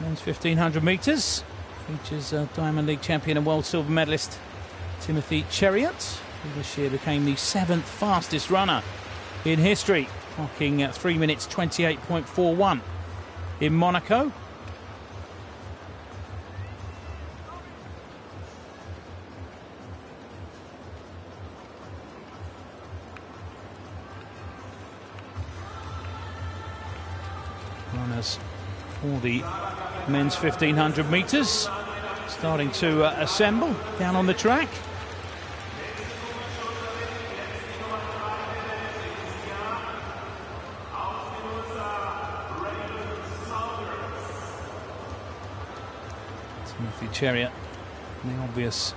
Men's 1500 metres features uh, Diamond League champion and world silver medalist Timothy Cheruiyot, who this year became the seventh fastest runner in history, clocking at 3 minutes 28.41 in Monaco. Runners for the men's 1500 metres starting to uh, assemble down on the track. Timothy Cheruiyot, the obvious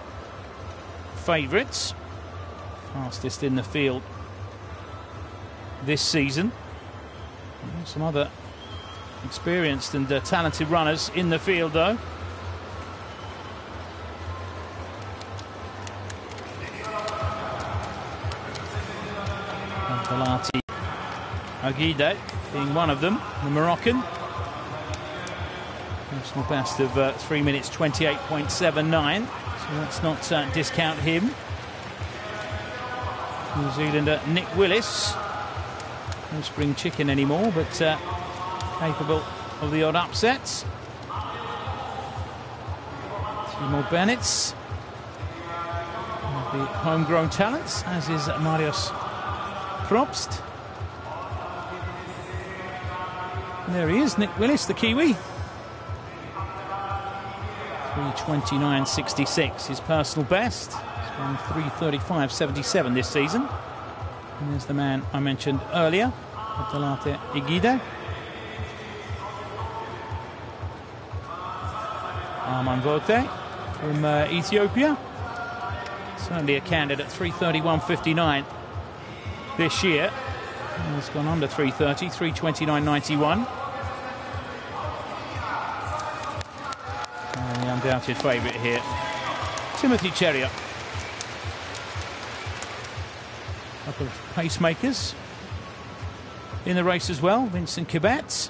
favourites, fastest in the field this season. Some other experienced and uh, talented runners in the field, though. Abdelaati Iguider being one of them, the Moroccan. Personal best of uh, 3 minutes 28.79, so let's not uh, discount him. New Zealander Nick Willis, no spring chicken anymore, but uh, capable of the odd upsets. Timo Benitz, the homegrown talents, as is Marius Probst. And there he is, Nick Willis, the Kiwi. 329.66, his personal best. He's run 335.77 this season. And there's the man I mentioned earlier, Abdelaati Iguider. Aman Wote from uh, Ethiopia. Certainly a candidate, 331.59 this year. He's gone under 330, 329.91. And the undoubted favourite here, Timothy Cheruiyot. Couple of pacemakers in the race as well, Vincent Kibet.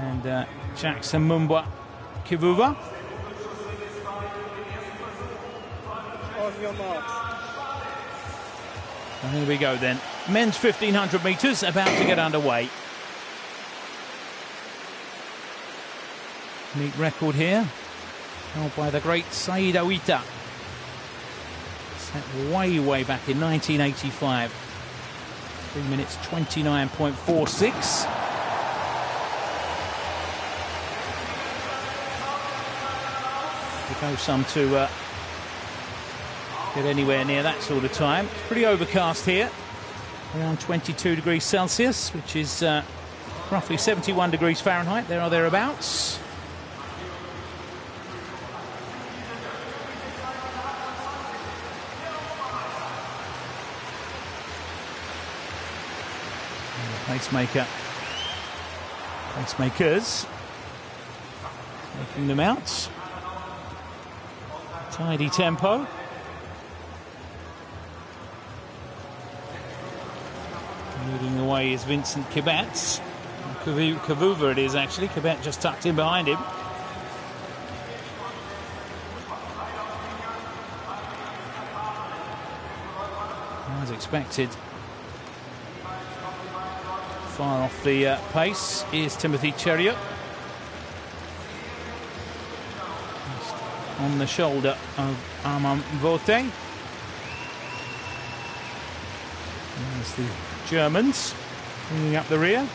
And uh, Jackson Mumbwa Kivuva. On your marks. And here we go then. Men's 1500 metres about to get underway. Neat record here. Held by the great Said Aouita. Set way, way back in 1985. 3 minutes 29.46. To go some to uh, get anywhere near that sort of time. It's pretty overcast here, around 22 degrees Celsius, which is uh, roughly 71 degrees Fahrenheit, there or thereabouts. Pacemaker, pacemakers, taking them out. Tidy tempo. Leading the way is Vincent Kibet. Kavu- Kavuva it is actually. Kibet just tucked in behind him. As expected. Far off the uh, pace is Timothy Cheruiyot. On the shoulder of Aman Wote. There's the Germans bringing up the rear.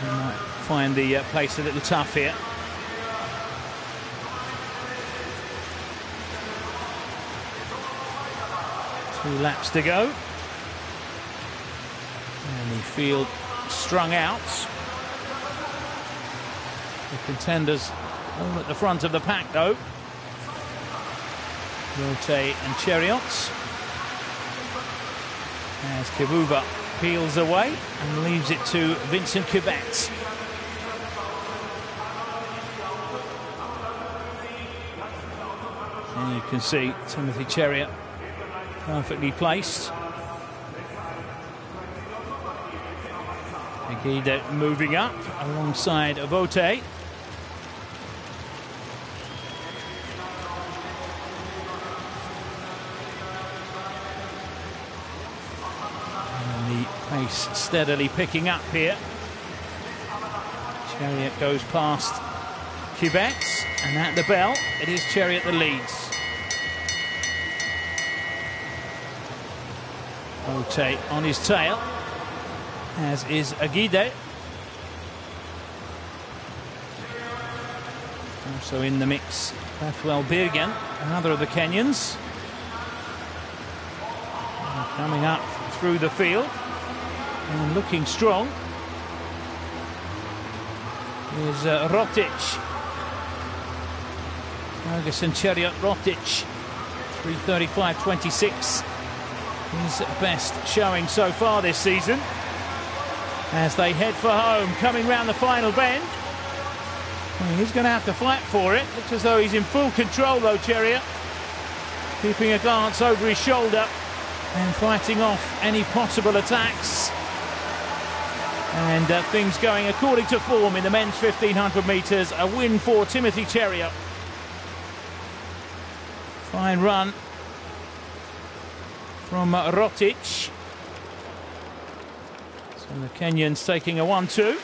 They might find the uh, pace a little tough here. Two laps to go. And the field strung out. The contenders at the front of the pack though. Wote and Cheruiyot as Kivuva peels away and leaves it to Vincent Kibet. And you can see Timothy Cheruiyot perfectly placed. Guida moving up alongside Wote. Pace steadily picking up here. Cheruiyot goes past Kibet, and at the bell, it is Cheruiyot that leads. Wote on his tail, as is Iguider. Also in the mix, Bethwell Birgen, another of the Kenyans. Coming up through the field and looking strong is uh, Rotich. Ferguson Cheruiyot Rotich, 335.26. His best showing so far this season. As they head for home, coming round the final bend. Well, he's going to have to fight for it. Looks as though he's in full control though, Cheruiyot. Keeping a glance over his shoulder and fighting off any possible attacks. And uh, things going according to form in the men's 1500 metres. A win for Timothy Cheruiyot. Fine run from uh, Rotich. So the Kenyans taking a 1 2.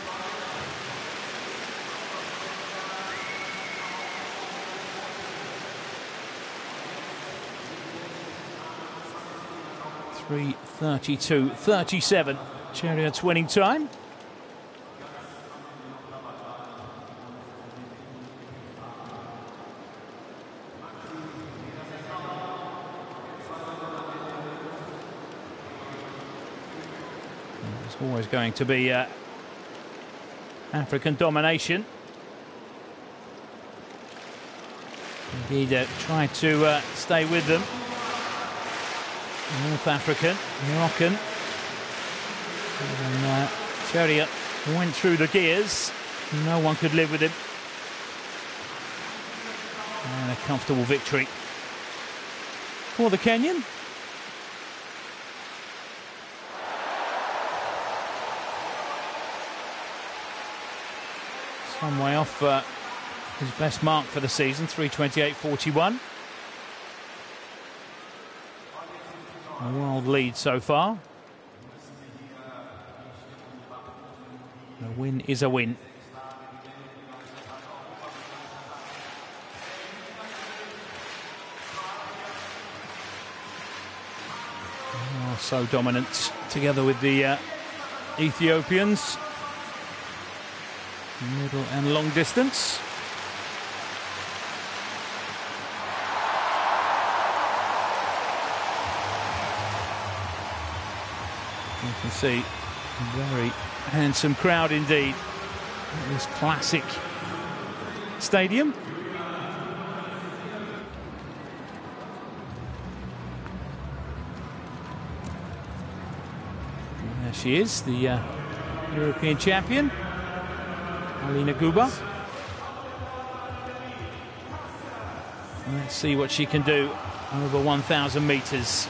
Three thirty-two, thirty-seven. Cheruiyot's winning time. Always going to be uh, African domination. Indeed, uh, try to uh, stay with them. North African, Moroccan. And, uh, Cheruiyot went through the gears. No one could live with him. And a comfortable victory for the Kenyan. Some way off uh, his best mark for the season, 328.41. A world lead so far. A win is a win. Oh, so dominant together with the uh, Ethiopians. Middle and long distance. You can see very handsome crowd indeed at this classic stadium. And there she is, the uh, European champion, Alina Guba. Let's see what she can do over 1,000 metres.